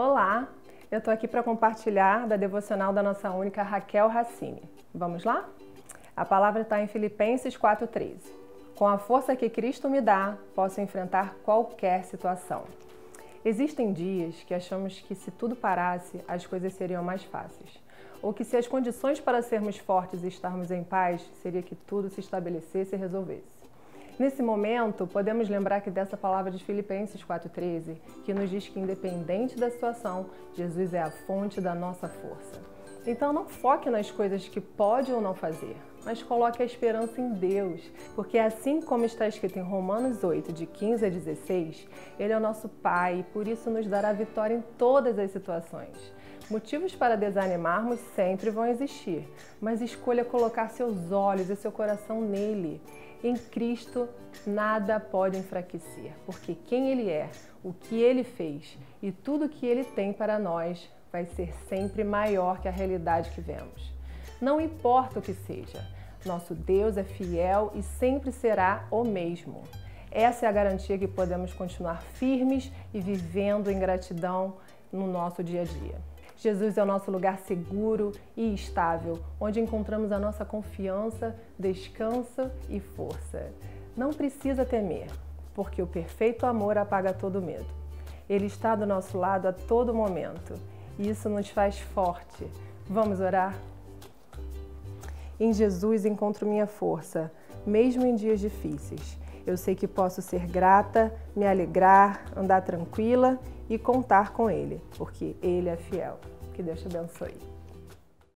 Olá, eu estou aqui para compartilhar da devocional da nossa única Raquel Racine. Vamos lá? A palavra está em Filipenses 4,13. Com a força que Cristo me dá, posso enfrentar qualquer situação. Existem dias que achamos que se tudo parasse, as coisas seriam mais fáceis. Ou que se as condições para sermos fortes e estarmos em paz, seria que tudo se estabelecesse e resolvesse. Nesse momento, podemos lembrar que dessa palavra de Filipenses 4,13, que nos diz que, independente da situação, Jesus é a fonte da nossa força. Então, não foque nas coisas que pode ou não fazer, mas coloque a esperança em Deus, porque assim como está escrito em Romanos 8, de 15 a 16, Ele é o nosso Pai e por isso nos dará vitória em todas as situações. Motivos para desanimarmos sempre vão existir, mas escolha colocar seus olhos e seu coração nele. Em Cristo, nada pode enfraquecer, porque quem Ele é, o que Ele fez e tudo que Ele tem para nós vai ser sempre maior que a realidade que vemos. Não importa o que seja, nosso Deus é fiel e sempre será o mesmo. Essa é a garantia que podemos continuar firmes e vivendo em gratidão no nosso dia a dia. Jesus é o nosso lugar seguro e estável, onde encontramos a nossa confiança, descanso e força. Não precisa temer, porque o perfeito amor apaga todo medo. Ele está do nosso lado a todo momento e isso nos faz forte. Vamos orar? Em Jesus encontro minha força, mesmo em dias difíceis. Eu sei que posso ser grata, me alegrar, andar tranquila e contar com Ele, porque Ele é fiel. Que Deus te abençoe.